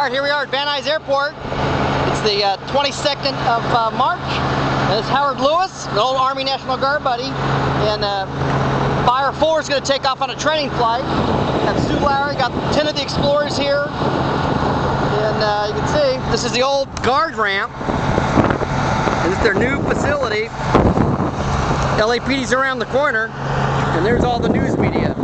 All right, here we are at Van Nuys Airport. It's the uh, 22nd of uh, March. And it's Howard Lewis, an old Army National Guard buddy. And uh, Fire 4 is going to take off on a training flight. Got Sue Larry, got 10 of the Explorers here. And uh, you can see, this is the old guard ramp. And this is their new facility. LAPD's around the corner. And there's all the news media.